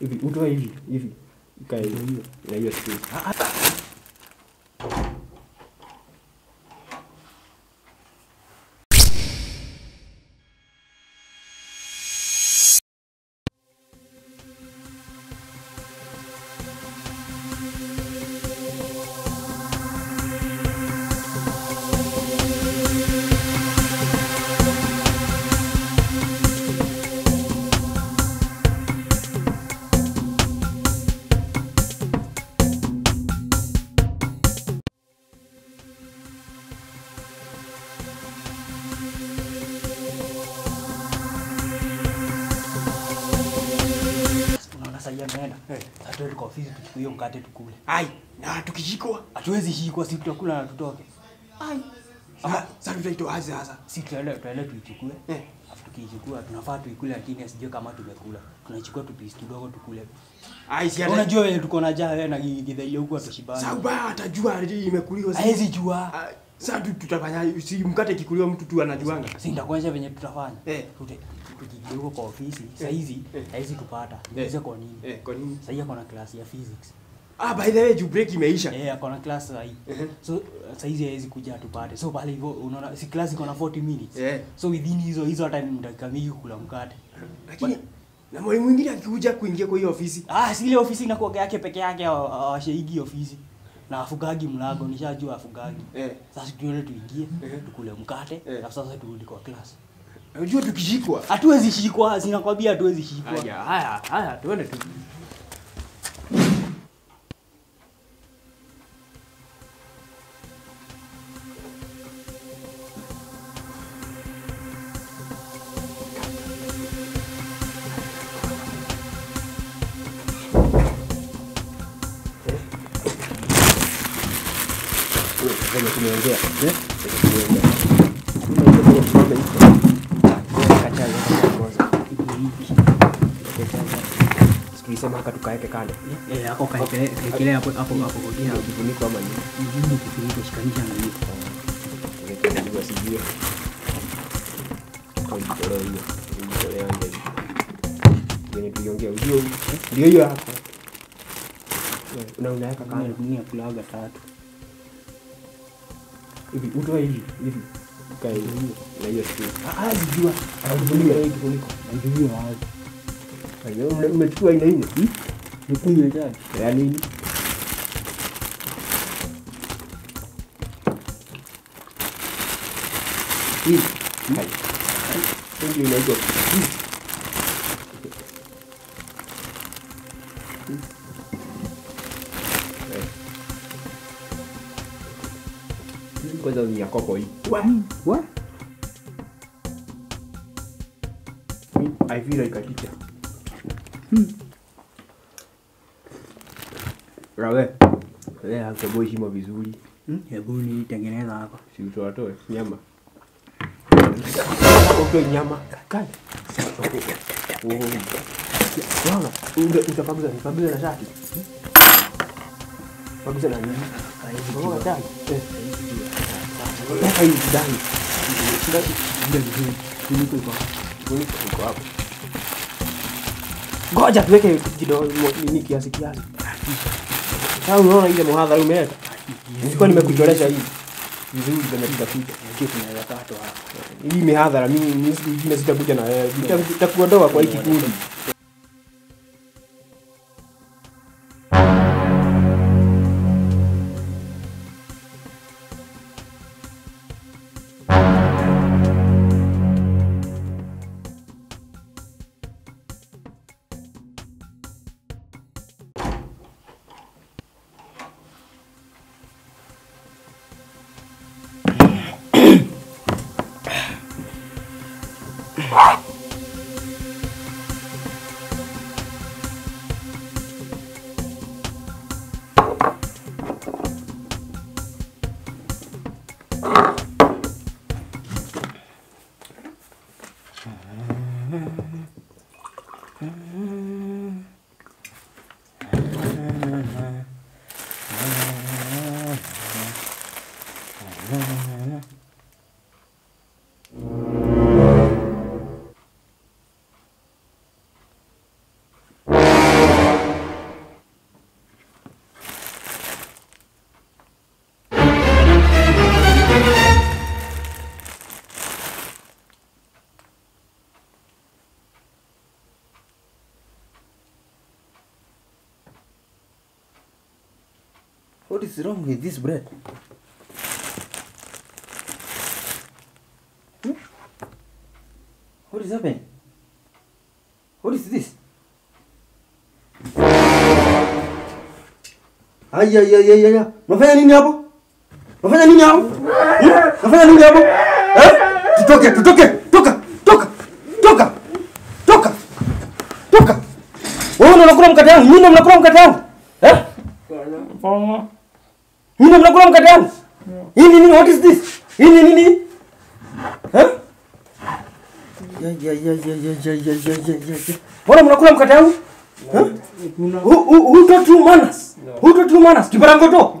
hivi utoe hivi hivi. Ikae hiyo hiyo space Sasa. Sasa tuende kwa ofisi tuchukue hiyo mkate tukule. ai na tukishikwa Hatuwezi shikwa si tutakula na tutoke. ai ama sasa tutaitoa aje sasa Si tuende tuende tuichukue. eh Afu tukiichukua tunafaa tuikule lakini asijue kama tumekula. Tunachukua tu piece kidogo tukule. ai si Unajua wewe tuko na njaa wewe na gidhaile huko atashibana. sasa ubaya atajua imekuliwa Hawezi jua. Ah, sasa tutafanya si mkate kikuliwa mtu tu anajuanga Si nitakuonyesha venye tutafanya. Eh. Tukiingia kwa ofisi saizi hizi kupata haizi tupata. Niulize kwa nini? eh kwa nini Sasa hii ako na class ya physics. ah by the way juu break imeisha Yeah, ako na class sasa hii. So sasa hizi haizi kuja tupate. So pale hivyo unaona si class iko na 40 minutes. Yeah. So within hizo hizo hata ni dakika mingi kula mkate. lakini na mwalimu mwingine akikuja kuingia kwa hiyo ofisi Ah, si ile ofisi inakuwa yake peke yake awashaigi ofisi. Na afugagi mlango, nishajua afugagi. Yeah. Sasa tuende tuingie, tukule mkate, na sasa turudi kwa class. Unajua tukishikwa Hatuwezi shikwa, sinakwambia hatuwezi shikwa. haya haya haya tuende tu venye tumeongea eh? venye tumeongea Unajua venye tumeongea hivo. Kacha yote ya kwanza. Tulisema haka tukaeke kando hapo hapo hapo hapo kifuniko ama nini? Mjini kifuniko shikanisha na hiyo. Ingekuwa sijui. Kwa hiyo. Jitoleo hiyo. Venye tuliongea ujue ndio hiyo hapo. na unaweka kando kulaga tatu. hivi utoe hivi hivi. Kae na hiyo. Ah ah sijua. Kifuniko. Wapi? Hayo umechukua ile ile Nikunywe chai. Ya nini? Kwanza ni ya koko hii. I feel like a teacher. Rawe. Lea hapo shimo vizuri. Hebu nitengeneza hapa. Si utoatoe nyama. Utoe nyama. Kai. Mama, utapaguza nipaguza na shati. Paguza na nini? Mama chai. Eh. Weka hii ndani. Ndio vizuri. Funiko iko hapo. Funiko iko hapo. Ngoja tuweke kidogo nini kiasi kiasi. Sasa unaona ile muhadhara umeleta? sikuwa nimekuchoresha hii. Vizuri kwenye tutapita. Kitu tunaweza kato hapa. Hii mihadhara mimi mimi sitakuja na wewe. Nitakuondoa kwa hii kikundi. What is wrong with this bread? What is happening? What is this? Ay, ay, ay, ay, ay. Unafanya nini hapo? Unafanya nini hapo? Unafanya nini hapo? Eh? Tutoke, tutoke, toka, toka, toka, toka, toka. Wewe unakula mkate wangu, nyinyi mnakula mkate wangu. Eh? Nyinyi ndo mnakula mkate wangu. Hii ni nini? What is this? Hii ni nini? Eh? Mbona mnakula mkate wangu? Huh? Who, who, who taught you manners? Kiparangoto.